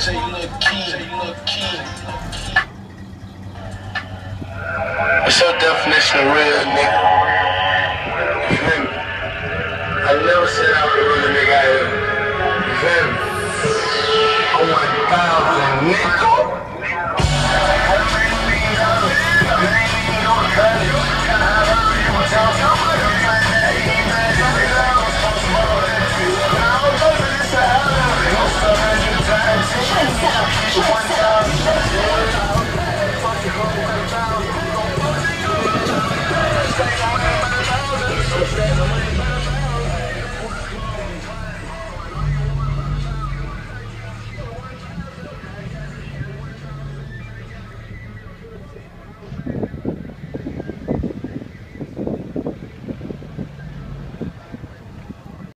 Say you. Say you. What's your definition of real, nigga? I never said I was a real nigga out here. You feel me? I want a thousand niggas.